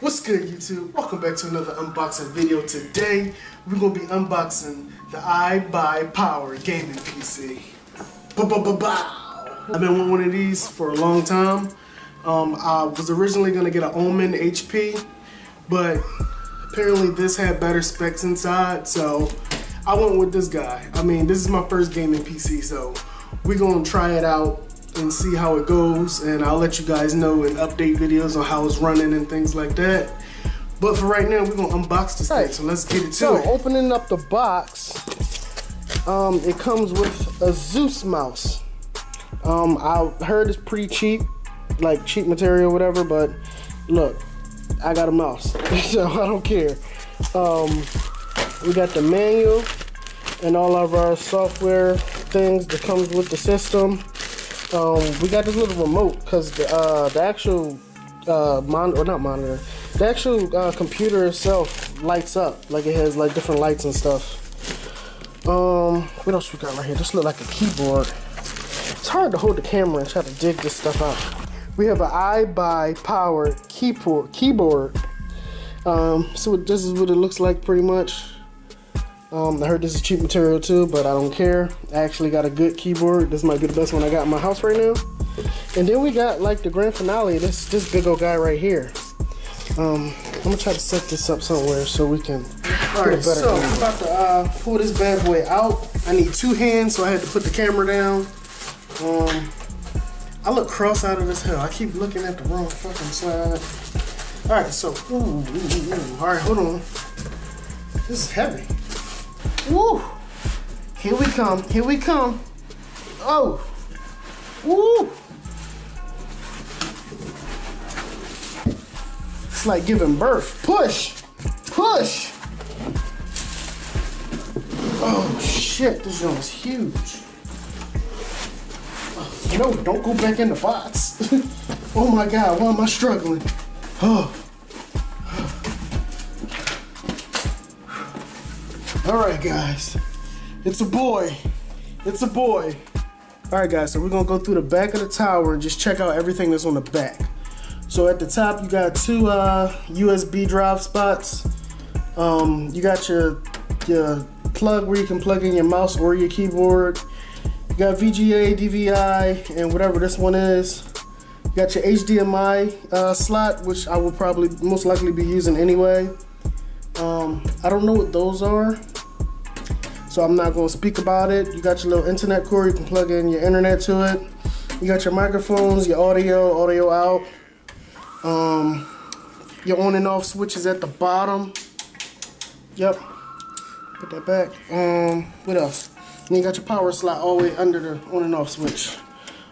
What's good YouTube? Welcome back to another unboxing video. Today we're to be unboxing the iBuyPower gaming PC. I've been wanting one of these for a long time. Um, I was originally going to get an Omen HP, but apparently this had better specs inside, so I went with this guy. I mean, this is my first gaming PC, so we're going to try it out and see how it goes and I'll let you guys know in update videos on how it's running and things like that. But for right now, we're gonna unbox this right. thing, so let's get it to so, it. So opening up the box, um, it comes with a Zeus mouse. Um, I heard it's pretty cheap, like cheap material, whatever. But look, I got a mouse, so I don't care. Um, we got the manual and all of our software things that comes with the system um, we got this little remote because the, uh, the actual uh, or not monitor, the actual uh, computer itself lights up. Like it has like different lights and stuff. Um, what else we got right here? This look like a keyboard. It's hard to hold the camera and try to dig this stuff out. We have an iBuyPower keyboard. Keyboard. Um, so this is what it looks like pretty much. Um, I heard this is cheap material too, but I don't care. I actually got a good keyboard. This might be the best one I got in my house right now. And then we got like the grand finale. This this big old guy right here. Um, I'm gonna try to set this up somewhere so we can. All right, so I'm about to uh, pull this bad boy out. I need two hands, so I had to put the camera down. Um, I look cross out of this hell. I keep looking at the wrong fucking side. All right, so ooh, ooh, ooh. all right, hold on. This is heavy. Woo! Here we come. Here we come. Oh! Woo! It's like giving birth. Push! Push! Oh shit, this joint is huge. Oh, no, don't go back in the box. oh my god, why am I struggling? Oh. Alright guys, it's a boy. It's a boy. Alright guys, so we're gonna go through the back of the tower and just check out everything that's on the back. So at the top you got two uh, USB drive spots. Um, you got your, your plug where you can plug in your mouse or your keyboard. You got VGA, DVI, and whatever this one is. You got your HDMI uh, slot, which I will probably most likely be using anyway. Um, I don't know what those are so I'm not going to speak about it. You got your little internet cord, you can plug in your internet to it. You got your microphones, your audio, audio out. Um, your on and off switches at the bottom. Yep. Put that back. Um, what else? And you got your power slot all the way under the on and off switch.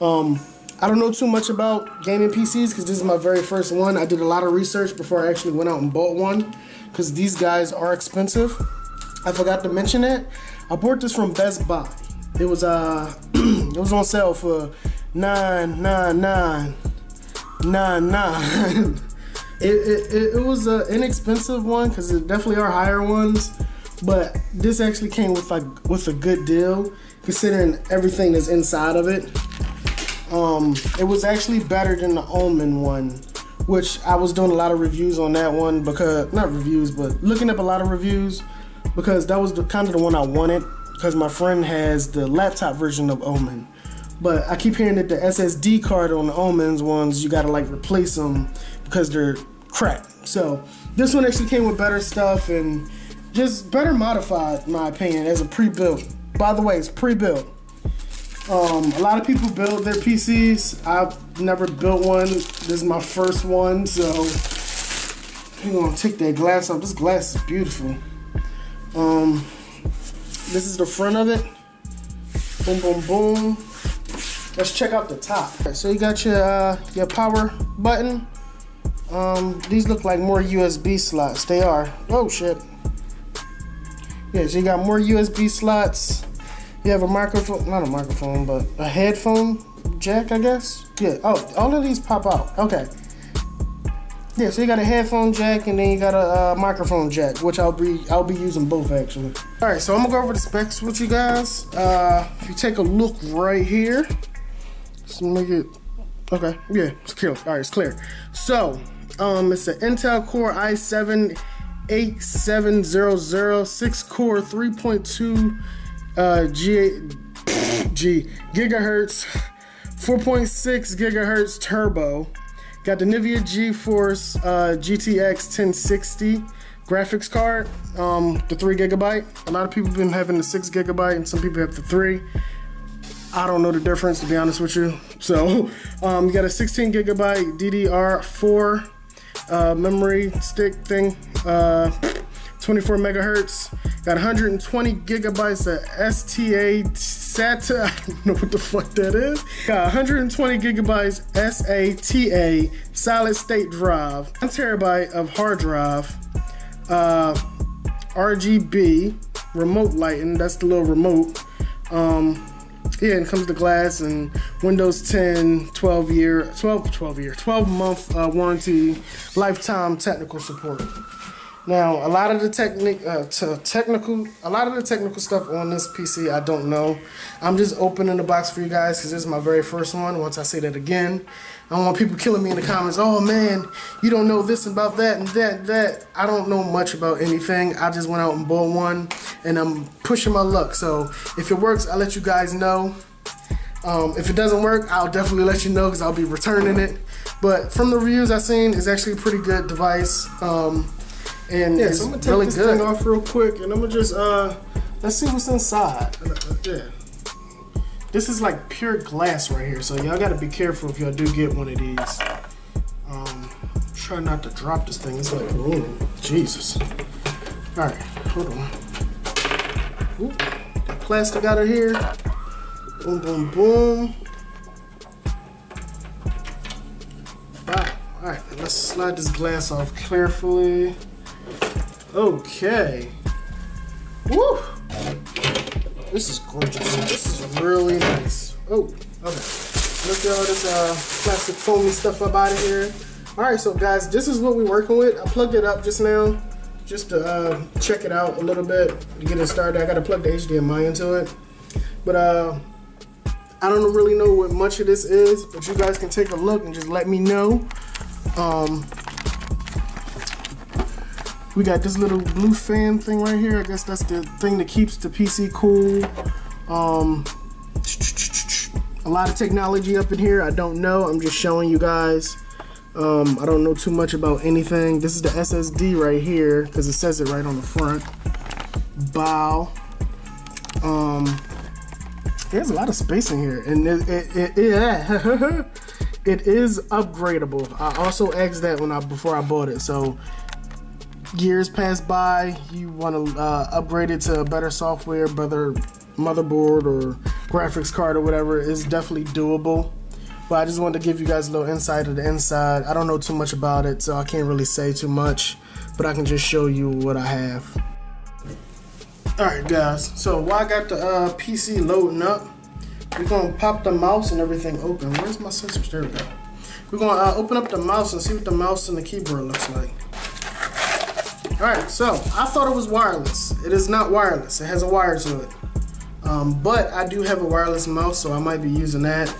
Um, I don't know too much about gaming PCs because this is my very first one. I did a lot of research before I actually went out and bought one because these guys are expensive. I forgot to mention it. I bought this from Best Buy. It was uh it was on sale for nine nine nine nine nine. it, it, it was an inexpensive one because it definitely are higher ones, but this actually came with like with a good deal considering everything that's inside of it. Um, it was actually better than the Omen one, which I was doing a lot of reviews on that one because not reviews, but looking up a lot of reviews because that was the kind of the one I wanted because my friend has the laptop version of Omen. But I keep hearing that the SSD card on the Omens ones, you gotta like replace them because they're crap. So this one actually came with better stuff and just better modified, in my opinion, as a pre-built. By the way, it's pre-built. Um, a lot of people build their PCs. I've never built one. This is my first one, so I'm gonna take that glass off. This glass is beautiful. Um, this is the front of it. Boom, boom, boom. Let's check out the top. Right, so you got your uh, your power button. Um, these look like more USB slots. They are. Oh shit. Yeah, so you got more USB slots. You have a microphone, not a microphone, but a headphone jack, I guess. Yeah. Oh, all of these pop out. Okay. Yeah, so you got a headphone jack and then you got a uh, microphone jack, which I'll be I'll be using both actually. All right, so I'm gonna go over the specs with you guys. Uh, if you take a look right here, let's make it okay. Yeah, it's clear. All right, it's clear. So Um, it's an Intel Core i7 8700, 6 core, 3.2 uh, G, G gigahertz, 4.6 gigahertz turbo. Got the Nvidia GeForce uh, GTX 1060 graphics card, um, the three gigabyte. A lot of people have been having the six gigabyte, and some people have the three. I don't know the difference to be honest with you. So um, you got a 16 gigabyte DDR4 uh, memory stick thing, uh, 24 megahertz. Got 120 gigabytes of STA SATA. I don't know what the fuck that is. Got 120 gigabytes SATA solid state drive, one terabyte of hard drive, uh, RGB remote lighting. That's the little remote. Um, yeah, it comes to glass and Windows 10, 12 year, 12, 12 year, 12 month uh, warranty, lifetime technical support. Now, a lot of the technique, uh, technical, a lot of the technical stuff on this PC, I don't know. I'm just opening the box for you guys because this is my very first one. Once I say that again, I don't want people killing me in the comments. Oh man, you don't know this about that and that, that. I don't know much about anything. I just went out and bought one, and I'm pushing my luck. So if it works, I'll let you guys know. Um, if it doesn't work, I'll definitely let you know because I'll be returning it. But from the reviews I've seen, it's actually a pretty good device. Um, and yeah, so I'm gonna take really this good. thing off real quick, and I'm gonna just uh, let's see what's inside. Yeah. This is like pure glass right here, so y'all gotta be careful if y'all do get one of these. Um, try not to drop this thing. It's like. Jesus. All right, hold on. Ooh, plastic out of here. Boom, boom, boom. Wow. All right, let's slide this glass off carefully. Okay. Woo! This is gorgeous. This is really nice. Oh, okay. Let's get all this uh, plastic foamy stuff up out of here. Alright, so guys, this is what we're working with. I plugged it up just now, just to uh, check it out a little bit, to get it started. I gotta plug the HDMI into it. But uh, I don't really know what much of this is, but you guys can take a look and just let me know. Um, we got this little blue fan thing right here. I guess that's the thing that keeps the PC cool. Um, a lot of technology up in here. I don't know. I'm just showing you guys. Um, I don't know too much about anything. This is the SSD right here because it says it right on the front. Bow. Um, there's a lot of space in here, and it, it, it, it, it is upgradable. I also asked that when I before I bought it, so years pass by, you want to uh, upgrade it to a better software, better motherboard or graphics card or whatever, is definitely doable. But I just wanted to give you guys a little insight of the inside. I don't know too much about it, so I can't really say too much, but I can just show you what I have. Alright guys, so while I got the uh, PC loading up, we're going to pop the mouse and everything open. Where's my sensors? There we go. We're going to uh, open up the mouse and see what the mouse and the keyboard looks like. Alright, so I thought it was wireless. It is not wireless. It has a wire to it. Um, but I do have a wireless mouse, so I might be using that.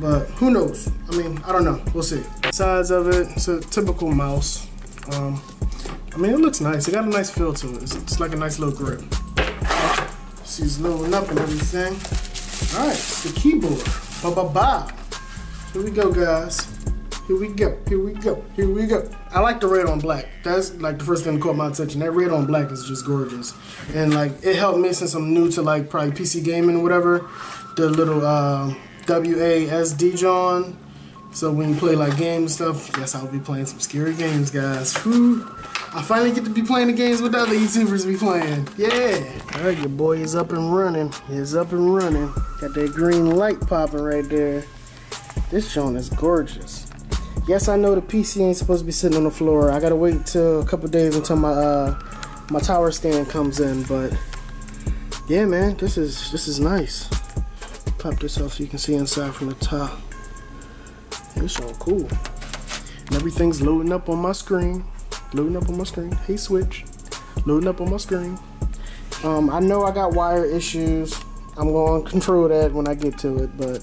But who knows? I mean, I don't know. We'll see. Size of it, it's a typical mouse. Um, I mean, it looks nice. It got a nice feel to it. It's, it's like a nice little grip. See, it's loading up and everything. All right, the keyboard. Ba ba ba. Here we go, guys. Here we go. Here we go. Here we go. I like the red on black. That's like the first thing that caught my attention. That red on black is just gorgeous. And like it helped me since I'm new to like probably PC gaming or whatever. The little uh, WASD John. So when you play like games stuff, yes, I'll be playing some scary games, guys. Whew. I finally get to be playing the games with the other YouTubers be playing. Yeah. All right, your boy is up and running. He's up and running. Got that green light popping right there. This John is gorgeous. Yes, I know the PC ain't supposed to be sitting on the floor. I gotta wait till a couple days until my uh, my tower stand comes in. But yeah, man, this is this is nice. Pop this off so you can see inside from the top. It's all cool. And everything's loading up on my screen. Loading up on my screen. Hey, switch. Loading up on my screen. Um, I know I got wire issues. I'm going to control that when I get to it. But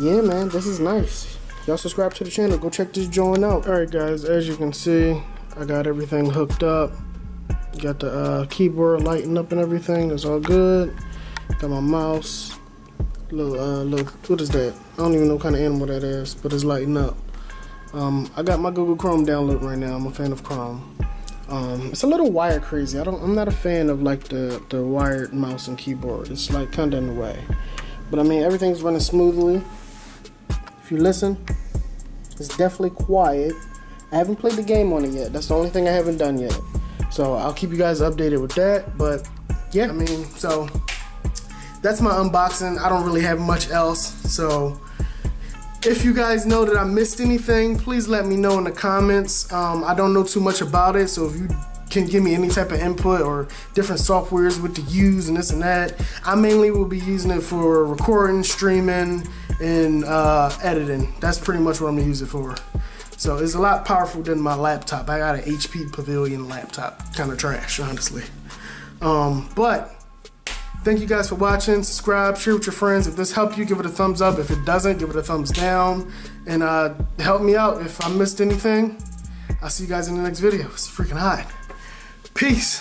yeah, man, this is nice. Y'all subscribe to the channel. Go check this joint out. All right, guys. As you can see, I got everything hooked up. Got the uh, keyboard lighting up and everything. It's all good. Got my mouse. Little, uh, little, what is that? I don't even know what kind of animal that is, but it's lighting up. Um, I got my Google Chrome download right now. I'm a fan of Chrome. Um, it's a little wire crazy. I don't. I'm not a fan of like the the wired mouse and keyboard. It's like kind of in the way. But I mean, everything's running smoothly. If you listen, it's definitely quiet. I haven't played the game on it yet. That's the only thing I haven't done yet. So I'll keep you guys updated with that. But yeah, I mean, so that's my unboxing. I don't really have much else. So if you guys know that I missed anything, please let me know in the comments. Um, I don't know too much about it, so if you can give me any type of input or different softwares with to use and this and that, I mainly will be using it for recording, streaming, and uh, editing. That's pretty much what I'm gonna use it for. So it's a lot powerful than my laptop. I got an HP Pavilion laptop, kind of trash, honestly. Um, but thank you guys for watching. Subscribe, share with your friends. If this helped you, give it a thumbs up. If it doesn't, give it a thumbs down. And uh, help me out if I missed anything. I'll see you guys in the next video. It's freaking hot. Peace.